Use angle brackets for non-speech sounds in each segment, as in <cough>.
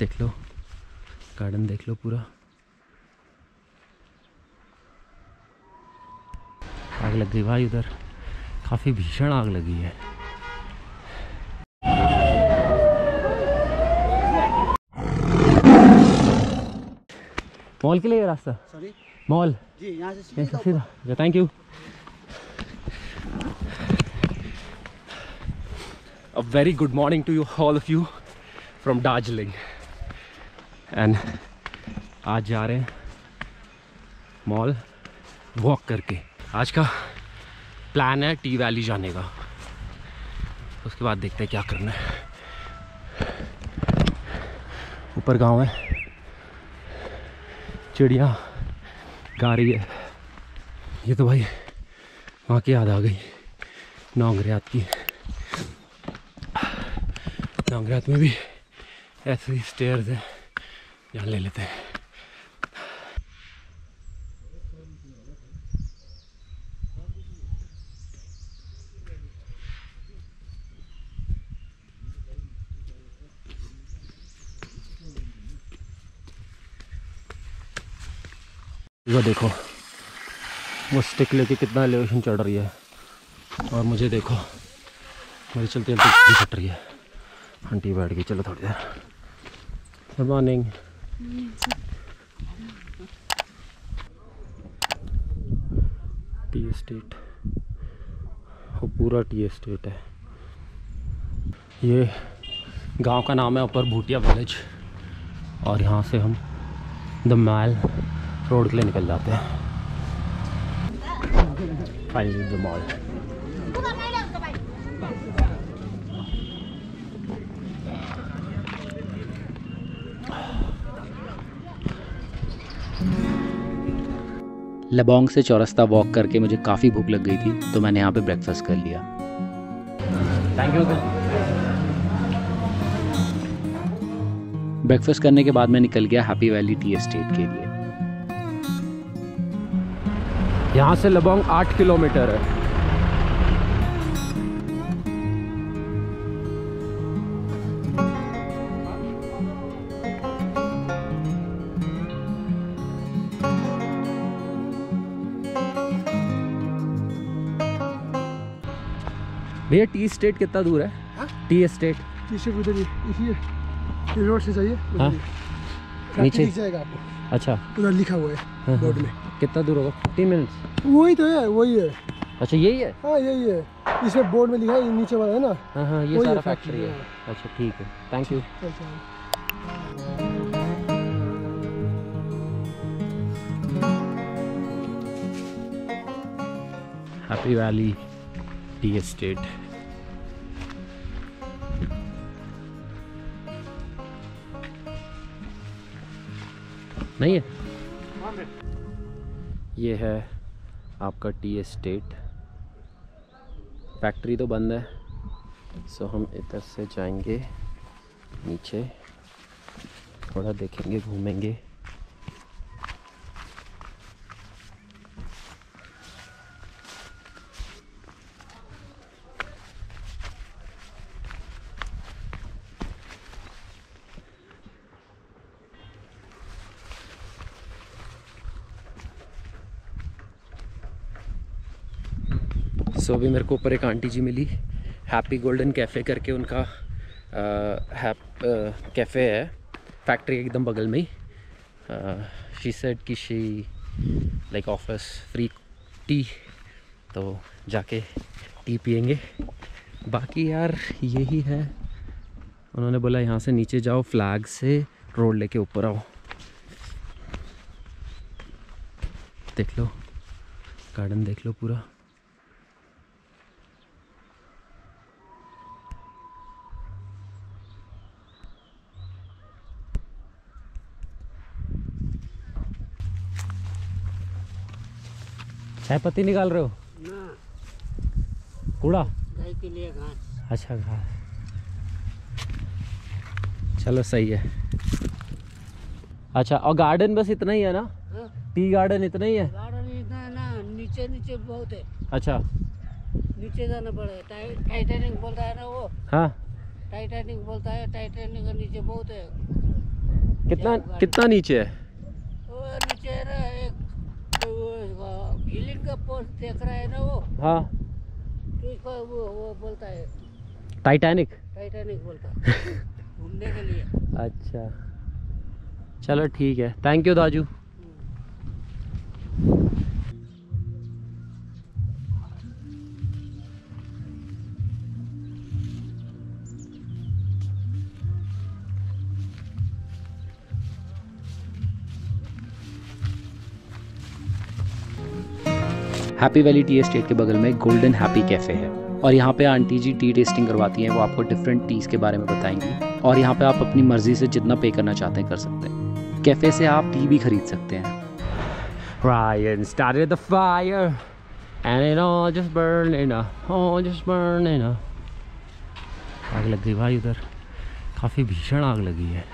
देख लो। गार्डन देख लो पूरा। आग लग गई भाई उधर। काफ़ी भीषण आग लगी है। मॉल के लिए रास्ता? मॉल? जी यहाँ से सीधा thank you a very good morning to you all of you from Darjeeling and आज जा रहे हैं मॉल वॉक करके। आज का प्लान है टी वैली जाने का। उसके बाद देखते हैं क्या करना है। ऊपर गाँव है। चिड़िया गा रही है। ये तो भाई वहाँ की याद आ गई। नौगरियात की। नौगरियात में भी ऐसे ही स्टेयर्स हैं। यहाँ ले लेते हैं। वो देखो, वो स्टिक लेके कितना एलिवेशन चढ़ रही है। और मुझे देखो, मेरी चलते चलते फट रही है। आंटी बैठ गई, चलो थोड़ी देर। गुड मॉर्निंग टी एस्टेट वो पूरा टी एस्टेट है। ये गाँव का नाम है ऊपर भूटिया विलेज और यहाँ से हम द मैल रोड के लिए निकल जाते हैं। फाइनली द मॉल लबोंग से चौरस्ता वॉक करके मुझे काफ़ी भूख लग गई थी तो मैंने यहाँ पे ब्रेकफास्ट कर लिया। थैंक यू ब्रेकफास्ट करने के बाद मैं निकल गया हैप्पी वैली टी एस्टेट के लिए। यहाँ से लबोंग आठ किलोमीटर है। भैया टी स्टेट कितना दूर है? हाँ? टी स्टेट उधर ही ये रोड से जाइए हाँ? नीचे? जाएगा आपको। अच्छा। उधर लिखा हुआ है हाँ, बोर्ड हाँ। में। कितना दूर होगा? फिफ्टी मिनट्स वही तो है वही है। अच्छा यही है? हाँ यही है। इसमें बोर्ड में लिखा है नीचे वाला है ना? हाँ हाँ ये सारा फैक्ट्री है। हाँ। अच्छा ठीक है। Thank you Happy Valley Tea Estate नहीं है? ये है आपका टी एस्टेट फैक्ट्री तो बंद है सो हम इधर से जाएँगे, नीचे, थोड़ा देखेंगे, घूमेंगे। सो अभी मेरे को ऊपर एक आंटी जी मिली। हैप्पी गोल्डन कैफ़े करके उनका कैफ़े है। फैक्ट्री एकदम बगल में ही। शी सेड कि she like offers free tea तो जाके टी पियेंगे। बाकी यार यही है। उन्होंने बोला, यहाँ से नीचे जाओ फ्लैग से रोड लेके ऊपर आओ। देख लो। गार्डन देख लो पूरा। चाय पत्ती निकाल रहे हो? ना। कूड़ा? गाय के लिए घास। अच्छा घास। चलो सही है। अच्छा और गार्डन बस इतना ही है ना? हाँ? टी गार्डन इतना ही है? गार्डन इतना है ना नीचे नीचे बहुत है। अच्छा। नीचे जाना पड़ेगा टाइ- टाइटैनिक बोलता है ना वो? हाँ। टाइटैनिक बोलता है टाइटैनिक का नीचे बहुत है। कितना कितना नीचे है वो नीचे है ना एक वो गिलिन का पोस्ट देख रहा है ना वो? हाँ। तो वो वो बोलता है। टाइटैनिक टाइटैनिक बोलता है। <laughs> घूमने के लिए। अच्छा। चलो ठीक है। थैंक यू दाजू। हैप्पी वैली टी एस्टेट के बगल में गोल्डन हैप्पी कैफ़े है। और यहाँ पे आंटी जी टी टेस्टिंग करवाती हैं वो आपको डिफरेंट टीज़ के बारे में बताएँगी। और यहाँ पे आप अपनी मर्ज़ी से जितना पे करना चाहते हैं कर सकते हैं। कैफ़े से आप टी भी खरीद सकते हैं। Ryan started the fire and it all just burning up, all just burning up. आग लग गई भाई उधर। काफ़ी भीषण आग लगी है।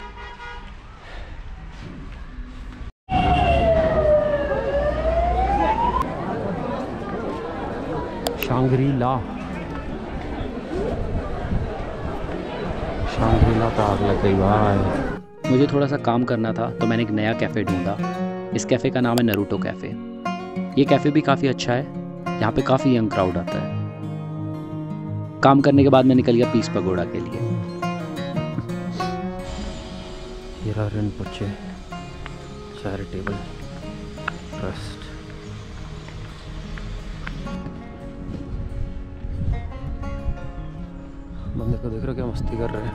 शांगरी ला। शांगरी ला तो आग लग गई भाई। मुझे थोड़ा सा काम करना था तो मैंने एक नया कैफ़े ढूंढा। इस कैफ़े का नाम है नरूटो कैफ़े। ये कैफ़े भी काफ़ी अच्छा है यहाँ पे काफ़ी यंग क्राउड आता है। काम करने के बाद मैं निकल गया पीस पगोड़ा के लिए। हीरा रिनपोचे चैरिटेबल ट्रस्ट को देख रहे हो क्या मस्ती कर रहे हैं?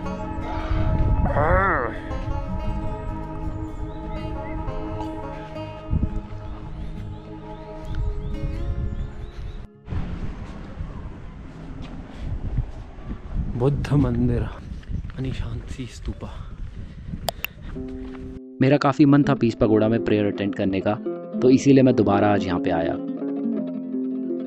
बुद्ध मंदिर। आणि शांति स्तूपा। मेरा काफ़ी मन था पीस पगोड़ा में प्रेयर अटेंड करने का तो इसीलिए मैं दोबारा आज यहाँ पे आया।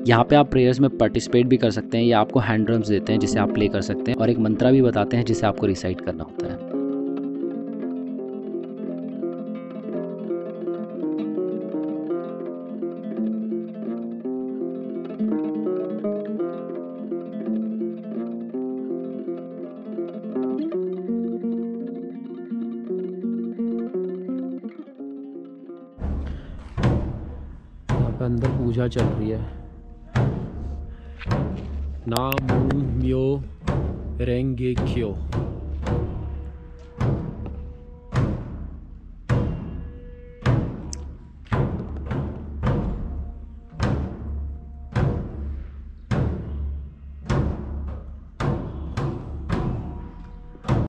यहाँ पे आप प्रेयर्स में पार्टिसिपेट भी कर सकते हैं, या आपको हैंड ड्रम्स देते हैं, जिसे आप प्ले कर सकते हैं, और एक मंत्रा भी बताते हैं, जिसे आपको रिसाइट करना होता है। अंदर पूजा चल रही है। नाम म्यो रेंगे क्यो